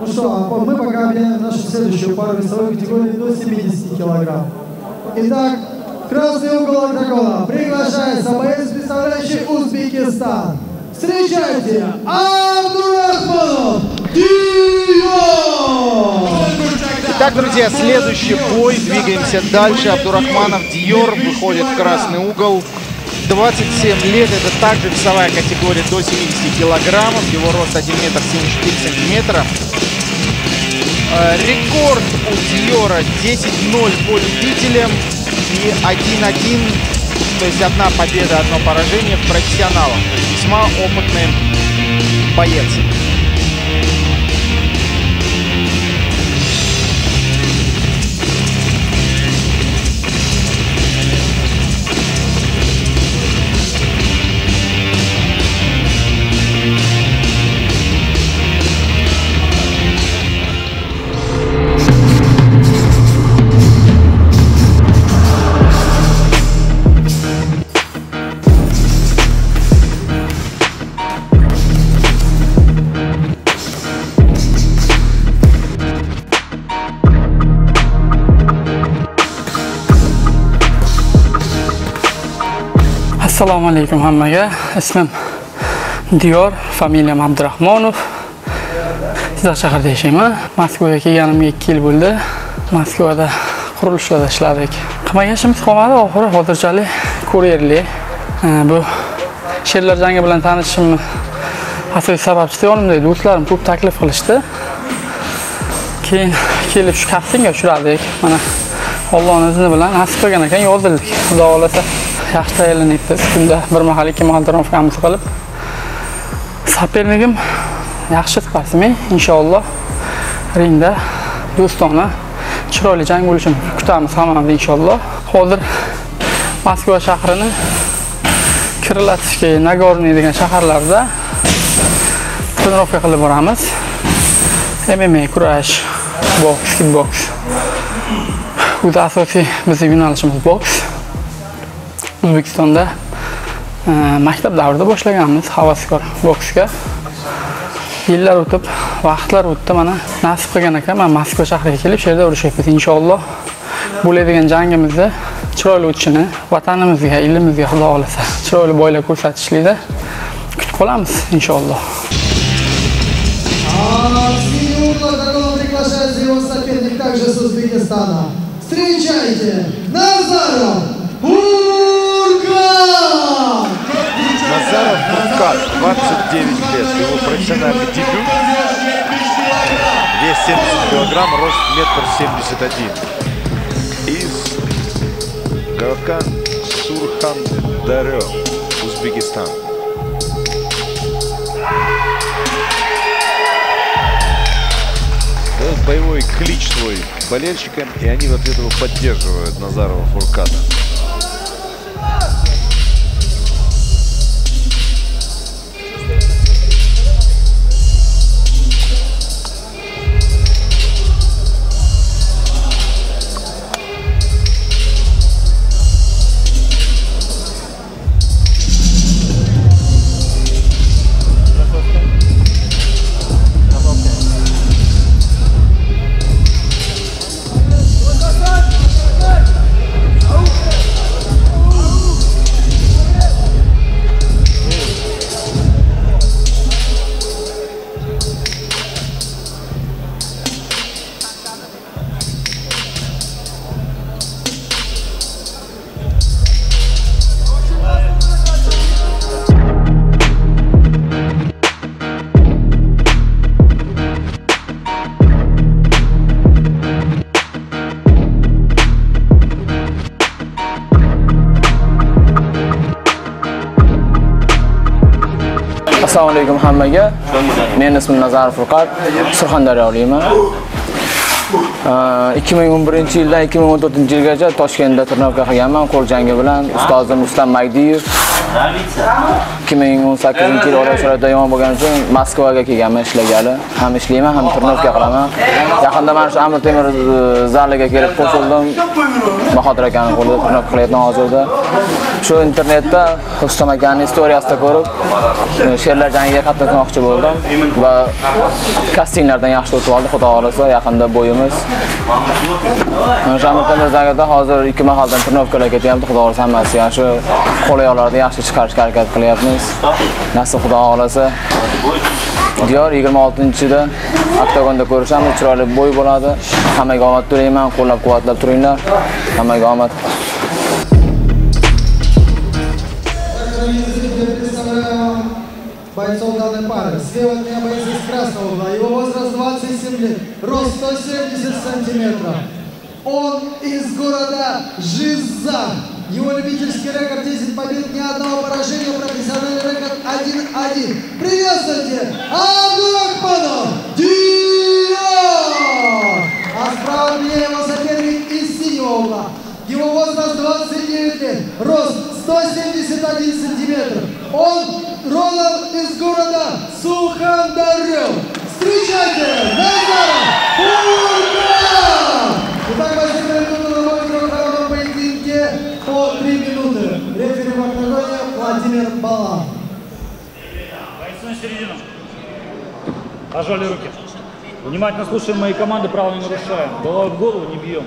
Ну что, а мы пока объявим нашу следующую пару весовой категории до 70 килограмм. Итак, красный угол октагона приглашается боец, представляющий Узбекистан. Встречайте, Абдурахманов Диор! Итак, друзья, следующий бой. Двигаемся дальше. Абдурахманов Диор выходит в красный угол. 27 лет. Это также весовая категория до 70 килограммов. Его рост 1 метр 74 сантиметра. Э, рекорд у Диора 10-0 по любителям и 1-1, то есть одна победа, одно поражение в профессионалах. Весьма опытный боец. Assalomu alaykum hammaga. Ismim diyor familiyam abdurahmonov. Jizzax shahrida yashayman moskvaga kelganimga ikki yil bo'ldi. Moskvada qurilishlarda ishladik. Qilmagan ishimiz qolmadi oxiri hozirchalik kuryerlik bu sherlar jangi bilan tanishishimni asosiy sababchisi yonimdagi do'stlarim ko'p taklif qilishdi. Keyin kelib shu kastingga uchradik. Mana ollohni izni bilan nasib qilgan ekan yozildik. Xudo xohlasa yaxshi tayyorlanyapmiz kunda bir mahal ikki mahal trenirovkamiz qilib sopernigim yaxshi sportsmen inshaalloh. Ringda do'stona chiroyli jang bo'lishini kutamiz hammamiz inshaalloh. Hozir moskva shahrini krilatovskiy nagorniy degan shaharlarda trenirovka qilib boramiz. Mma kurash boks kitboks o'zi asosiy bizni yo'nalishimiz boks. O'zbekistonda e, maktab davrida boshlaganmiz havaskor boksga. Yillar o'tib vaqtlar o'tdi mana nasib qilgan ekan man moskva shahriga kelib shu yerda urushyapmiz inshaalloh. Bo'ladigan jangimizni chiroyli o'tishini vatanimizga elimizga xudo xohlasa chiroyli boylar ko'rsatishlikda kutib qolamiz inshaalloh. Также с Узбекистана. Встречайте, Назаров Назаров Буркат, 29 лет. Его профессиональный дебют. Вес 70 килограмм, рост метр семьдесят один. Из городка Сурхандарё, Узбекистан. Дает боевой клич свой болельщикам, и они в ответ его поддерживают Назарова Фурката. Assalomu alaykum hammaga. Meni ismim nazarov furqat surxondaryolikman 2011 yildan 2014 yilgacha toshkentda trenirovka qilganman. Qo'l jangi bilan ustozim Rustam magdiyev. 2018 yil Osiyo yomon bo'lgani uchun Moskvaga kelganman ishlagani. Ham ishlayman, ham turnovka qilaman. Yaqinda mana shu Amir Temur e, zaliga kelib qo'shildim. Bahodir akaning qo'lida turnovka qilayotgan hozirda. Shu internetda Rustam akaning istoriyasida ko'rib, e, she'rlar jangiga qatnashmoqchi bo'ldim va kastinglardan yaxshi o'tib oldi, xudo xolasa yaqinda bo'yimiz. Mana shu Amir Temur zalida hozir ikki mahaldan turnovkalar ketyapti, xudo xolasa hammasi yaxshi. Qo'layoqlarni yaxshi chiqarishga harakat qilyapmiz. Nasib xudo xohlasa Diyor 26-da oktagonda ko'rishamiz, chiroyli bo'y bo'ladi. Hammaga omad tilayman, qo'llab-quvvatlab turinglar. Hammaga omad. Бойцов данной пары. Слева от меня боец из красного угла. Его возраст 27 лет. Рост 170 сантиметров. Он из города Жиза. Его любительский рекорд 10 побед, ни одного поражения, профессиональный рекорд 1-1. Приветствуйте, Абдурахманов Диор! А справа меня его соперник из синего угла. Его возраст 29 лет, рост 171 сантиметр. Он родом из города Сухандарев. Встречайте, Назаров Урка! Владимир Балан. Бойцы на середину. Пожали руки. Внимательно слушаем мои команды, право не нарушаем. Головой в голову не бьем.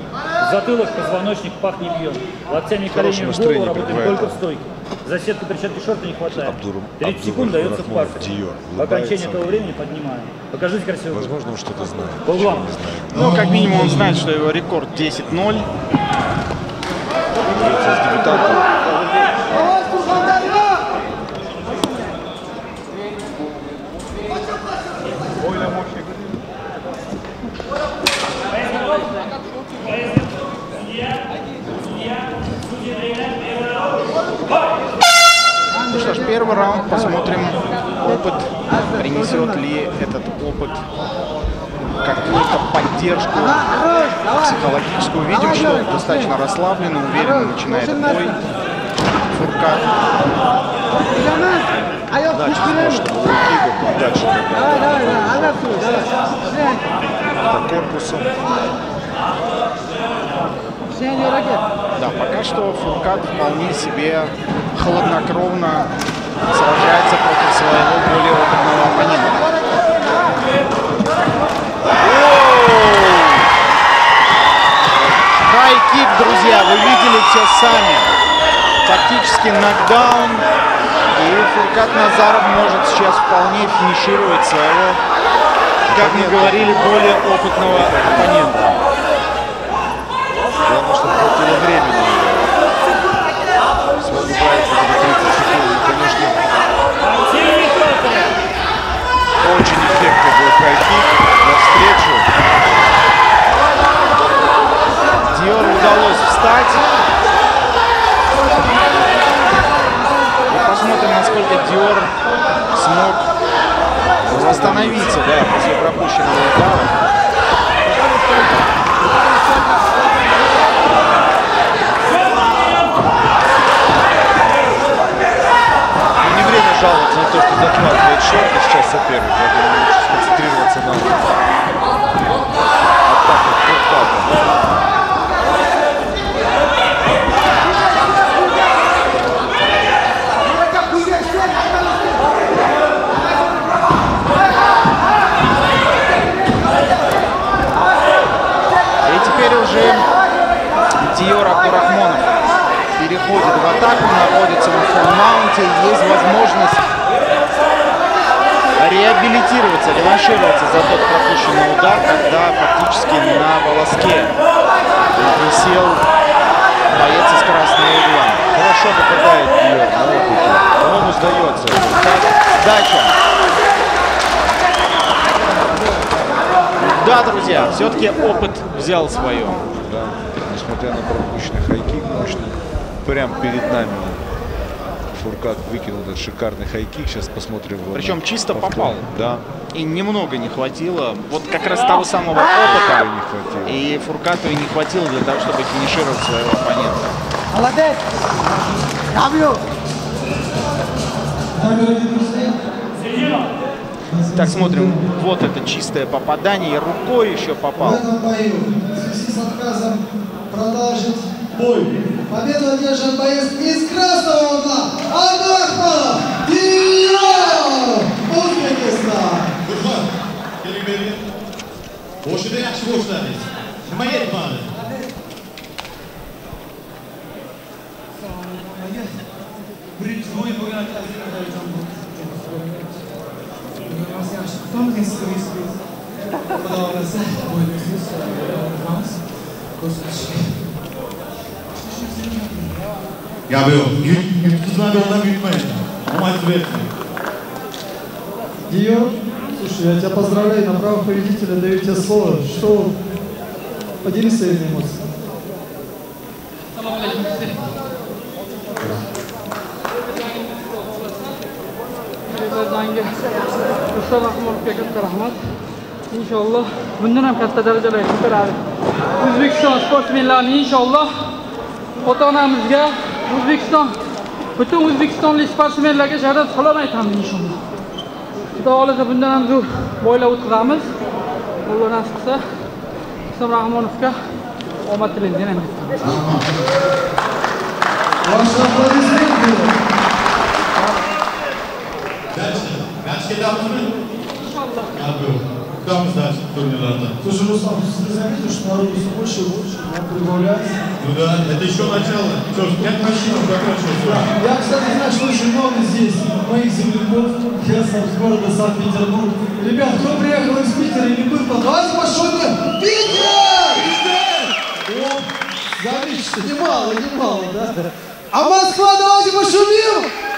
Затылок, позвоночник, пах не бьем. Локтями коленями в голову работаем только в стойке. За сетку перчатки шорты не хватает. Абдуру- 30 секунд дается в. Диор. По окончании этого времени поднимаем. Покажите красиво. Возможно, он что-то знает. По углам. Ну, как минимум, он знает, что его рекорд 10-0. Борется с дебютантом. Ну что ж, первый раунд. Посмотрим, опыт, принесет ли этот опыт какую-то поддержку психологическую. Видим, что достаточно расслабленно, уверенно начинает бой. Фуркат. Дальше лоу-киком, дальше по корпусу. Да, пока что Фуркат вполне себе хладнокровно сражается против своего более опытного оппонента. Хай-кик, друзья, вы видели все сами. Фактически нокдаун. И Фуркат Назаров может сейчас вполне финишировать своего, как мы говорили, более опытного оппонента. Главное, чтобы хватило времени. Смогу править хотя бы 30 секунд. И, конечно, очень хайкик навстречу. Диору удалось встать. И посмотрим, насколько Диор смог восстановиться да, после пропущенного удара. Ну, не время жаловаться на то, что захватывает шорты сейчас соперник. Я думаю, лучше сконцентрироваться на теперь уже Диор Абдурахмонов переходит в атаку, находится на фулл-маунте. Есть возможность реабилитироваться, реваншироваться за тот пропущенный удар, когда фактически на волоске висел боец из красного угла. Хорошо попадает Диор на опыте. По-моему, сдается. Так, сдача. Да, друзья, все-таки опыт взял свое. Да, несмотря на пропущенный хайкик мощный, прям перед нами Фуркат выкинул этот шикарный хайкик. Сейчас посмотрим. Причем на чисто повтор. попал. Да. И немного не хватило. Вот как раз того самого Этого опыта. не хватило. И Фуркату и не хватило для того, чтобы финишировать своего оппонента. Молодец! Середина. Так, смотрим. Вот это чистое попадание. Рукой еще в попал. этом бою в связи с отказом продолжить бой. Победу одержит боец из красного угла Абахманов Диyor, Узбекистан. Yaxshi boshladingiz. Nima yetmadi? birinchi bo'yin bo'lgan yaxshi kutamiz eski xudo xohlasa bo'yinimiz qilamiz ko'rsatishga Gap yo'q. Yutqizmadi odam yutmaydi. Omad bersin. Диор, слушай, я тебя поздравляю, на право победителя даю тебе слово. Что? Поделись своими эмоциями. assalomu alaykum Zangi Rustam Rahmonovga katta rahmat. Inshaalloh bundan ham katta darajalarga ko'taradi. O'zbekiston sportmenlarini inshaalloh ota-onamizga, O'zbekiston butun o'zbekistonlik sportsmenlarga sharaf salom aytamiz inshaalloh. Xudo xohlasa bundan ham zo'r boylab o'tkazamiz. Alloh nasib qilsa islom Rahmonovga omad tilaymiz yana bir marta. Ваши аплодисменты. Dachni, Kutamiz dach turnirlarda. Слушай, Руслан, ты заметил, что народу все больше и больше, нам прибавляется. Ну да, это еще начало. Что ж, нет машин, заканчивается. Я, кстати, знаю, что очень много здесь моих земляков, я сам с города Санкт-Петербург. Ребят, кто приехал из Питера или был, давайте пошумим. Питер! Питер! Заметьте, что немало, немало, да? А Москва, давайте пошумим!